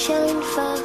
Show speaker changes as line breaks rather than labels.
绽放